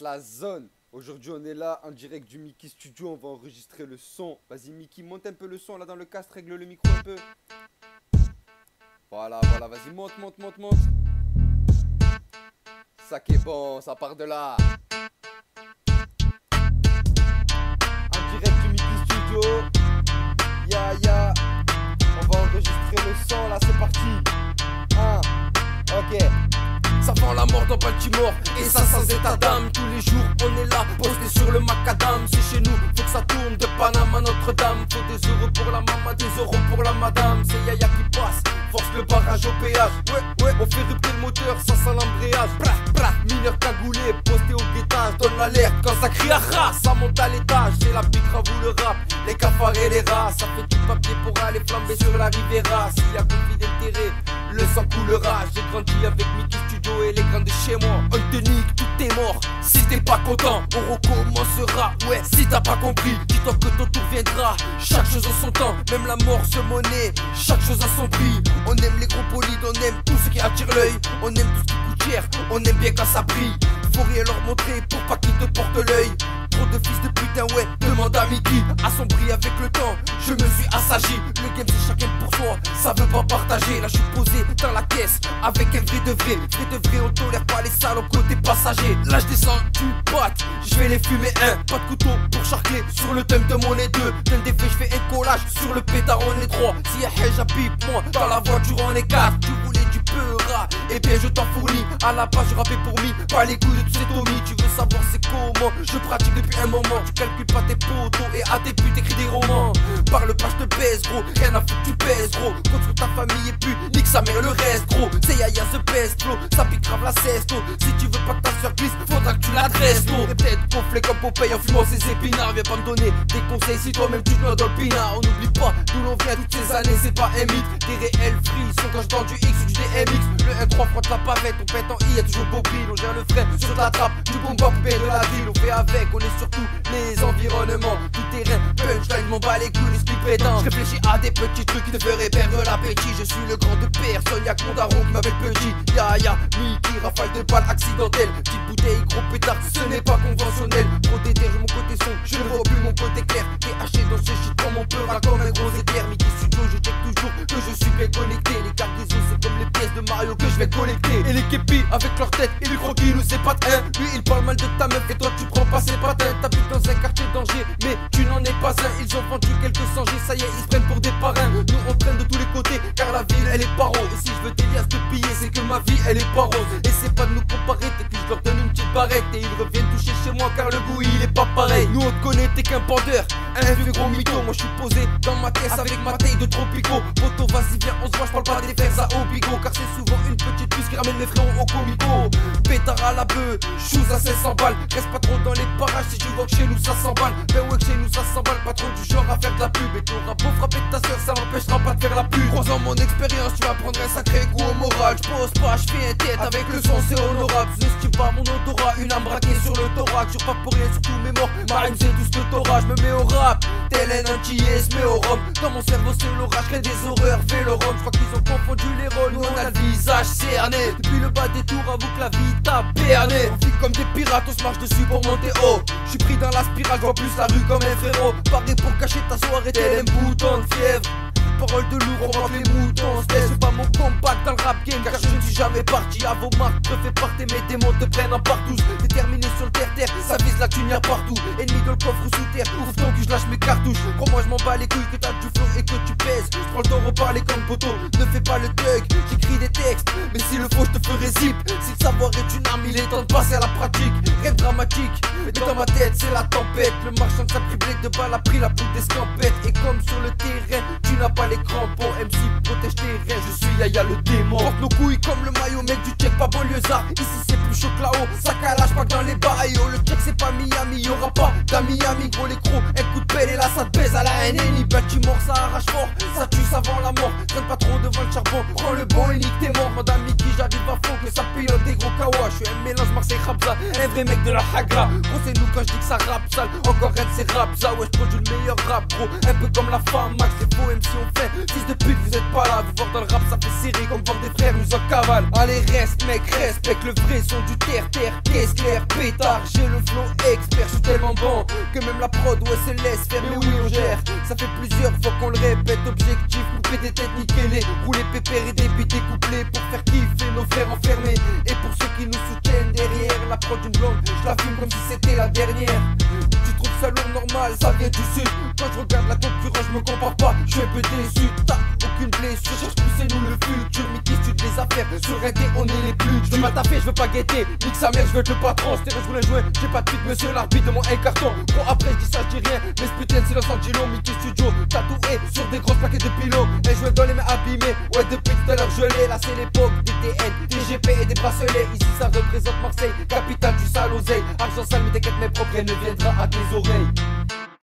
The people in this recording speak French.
La zone Aujourd'hui on est là en direct du Mickey Studio, on va enregistrer le son. Vas-y Mickey, monte un peu le son là dans le casque, règle le micro un peu. Voilà, voilà, vas-y, monte, monte, monte, monte. Ça qui est bon, ça part de là. En direct du Mickey Studio. Ya ya. On va enregistrer le son là, c'est parti. 1. Ok. Ça vend la mort dans Baltimore. Et ça sans état d'âme Tous les jours on est là posté sur le macadam. C'est chez nous faut que ça tourne de Paname à Notre-Dame. Faut des euros pour la maman des euros pour la madame. C'est Yaya qui passe Force le barrage au péage. Ouais ouais on fait rupter le moteur ça sent l'embrayage. Bra bra mineur cagoulé posté au guettage Donne l'alerte quand ça crie à ras. Ça monte à l'étage C'est la pique vous le rap Les cafards et les rats Ça fait du papier pour aller flamber sur la Riviera S'il y a conflit d'intérêt le sang coulera. J'ai grandi avec Mickey Studio et les grands de chez moi. On te tout est mort. Si t'es pas content, on recommencera. Ouais, si t'as pas compris, dis-toi que ton tour viendra. Chaque chose en son temps, même la mort se monnaie. Chaque chose a son prix. On aime les gros polides, on aime tout ce qui attire l'œil. On aime tout ce qui coûte cher, on aime bien quand ça brille. Faut rien leur montrer pour pas qu'ils te portent l'œil Trop de fils de putain, ouais, demande à Mickey. Assombri avec le temps, je me suis assagi. Le game c'est chacun pour soi, ça veut pas partager. Là je suis posé dans la caisse avec un vrai de vrai. Vrai de vrai, on tolère pas les salauds côté passager. Là je descends tu batte, je vais les fumer un. Pas de couteau pour charcler sur le thème de mon et deux. D'un des faits, je fais un collage sur le pétard on est trois. Si y'a j'appuie moi, dans la voiture on est quatre. Tu peura, et bien je t'en fournis. À la base je rappais pour mi, pas les couilles de tous ces Tommy Tu veux savoir c'est comment, je pratique depuis un moment. Tu calcules pas tes potos et à tes putes t'écris des romans. Parle pas je te baisse gros, rien à foutre tu pèses gros. Contre ta famille et puis nique sa mère le reste gros. C'est Yaya the best flow, ça pique grave la cesto Si tu veux pas que ta soeur glisse, faudra que tu l'adresses gros. Et peut-être gonflé comme Popeye en fumant ses épinards. Viens pas me donner des conseils si toi-même tu te dans le pinard. On n'oublie pas d'où l'on vient toutes ces années. C'est pas un mythe. Des réels frissons quand je du X ou du DMX Le 1-3 frotte la pavette, on pète en I, y'a toujours Bobby On gère le frère sur la trappe, du bon bop de la ville On fait avec, on est surtout les environnements. Tout terrain, punchline, m'en bat les couilles, l'esprit prétend Je réfléchis à des petits trucs qui te feraient perdre l'appétit. Je suis le grand de personne, y'a Condaron qui m'appelle petit. Ya ya, Mickey, rafale de balles accidentelle Petite bouteille, gros pétard, ce n'est pas conventionnel. Trop déterre mon côté son, je ne vois plus mon côté clair. T'es haché dans ce shit comme on peut, comme un gros éther. Mickey Studio, je check toujours que je suis bien connecté. Les cargaisons c'est comme les pièces de Que je vais collecter. Et les képis avec leur tête. Et le croquis nous c'est pas un Lui il parle mal de ta meuf. Et toi tu prends pas ses patins. T'habites dans un quartier danger mais tu n'en es pas un. Ils ont vendu quelques sangers, ça y est ils se prennent pour des parrains. Nous on traîne de tous les côtés car la ville elle est pas rose Et si je veux des liasses de piller c'est que ma vie elle est pas rose Et c'est pas de nous comparer. T'es que je leur donne une petite barrette. Et ils reviennent toucher chez moi car le goût il est pas pareil Nous on te connaît t'es qu'un bandeur un vieux gros mytho, moi je suis posé dans ma caisse avec ma taille de tropico. Poto vas-y viens on se voit, je parle pas des fers à Obigo. Car c'est souvent une petite puce qui ramène mes frérots au comico à la bœuf, à 500 balles. Reste pas trop dans les parages si tu vois que chez nous ça s'emballe. Ben ouais que chez nous ça s'emballe, pas trop du genre à faire de la pub. Et t'auras beau frapper ta soeur, ça n'empêchera pas de faire la pub. Trois ans mon expérience, tu vas prendre un sacré coup au moral. Je pose pas, je fais un tête avec le son c'est honorable. N'estime pas mon odorat, une âme braquée sur le thorax. Jure pas pour rien sur tous mes morts, ma rime c'est tout ce que t'auras Je me mets au rap, tel un anti-yes mais au rhum. Dans mon cerveau c'est l'orage, crée des horreurs, fais le rhum Je crois qu'ils ont confondu les rôles, nous on a le visage cerné. Depuis le bas des tours, avoue que la vie t'a berné. On vit comme des pirates, on se marche dessus pour monter haut. Je suis pris dans la spirale, je vois plus la rue comme un frérot Paré pour cacher ta soirée, tel un bouton de fièvre Parole de lourd, on les moutons C'est pas mon compact dans le rap game Car je ne suis jamais parti à vos marques Préfet partir mes démons te prennent en partout Déterminé sur le terre-terre, ça vise la thune partout Ennemi de le coffre ou sous terre, ouvre donc que je lâche mes cartouches Crois-moi je m'en bats les couilles que t'as du flow et que tu pèses Je prends le temps reparler comme poteau, ne fais pas le thug J'écris des textes, mais si le faux je te ferai zip Si le savoir est une arme, il est temps de passer à la pratique de dramatique, mais dans ma tête c'est la tempête Le marchand de sa de balle a pris la poudre d'escampette pas les crampons MC protège tes reins, je suis Yaya le démon. Porte nos couilles comme le maillot mec du check pas banlieusard. Ici c'est plus chaud que là-haut, ça calage pas dans les barrios Le check c'est pas Miami, y'aura pas d'un Miami Gros les crocs, ça te baise à la NNI Baltimore ça arrache fort, ça tue ça vend la mort. Traîne pas trop devant le charbon, prends le bon et nique tes morts. Madame Mickey j'arrive à fond que ça pilote des gros kawa Je suis un mélange Marseille Rapsa, un vrai mec de la Hagra. Gros c'est nous quand je dis que ça rappe sale, encore un de ces raps ça Ouais je produis le meilleur rap gros, un peu comme la femme Max c'est beau MC on fait. Fils de pute, vous êtes pas là, vous voir dans le rap, ça fait serrer comme voir des frères, nous en cavale. Allez, reste, mec, respecte le vrai son du terre-terre, qu'est-ce clair, pétard. J'ai le flow expert, je suis tellement bon Que même la prod, ouais, se laisse faire, mais Ça fait plusieurs fois qu'on le répète Objectif, couper des têtes, niquer les Rouler pépère et débiter couplets Pour faire kiffer nos frères enfermés Et pour ceux qui nous soutiennent derrière La prod d'une blonde, je la fume comme si c'était la dernière normal, ça vient du sud. Quand je regarde la concurrence, je me compare pas, je suis un peu déçu. T'as aucune blessure, cherche pousser nous le futur. Mickey, tu des affaires, sur un on est les plus. Je veux pas taper, je veux pas guetter, nique sa mère, je veux être le patron. C'était je voulais jouer, j'ai pas de pute, monsieur l'arbitre de mon un carton. Bon après je dis ça, je dis rien, mais ce putain c'est Los Angeles, Mickey Studio. Tatoué sur des grosses plaquettes de pilotes Et je dans les mains abîmées, ouais depuis tout à l'heure l'ai. Là c'est l'époque des TN, des et des bracelets. Ici ça représente Marseille, capitale du sale oseille. Argent sale mais t'inquiète mes progrès ne viendra à tes oreilles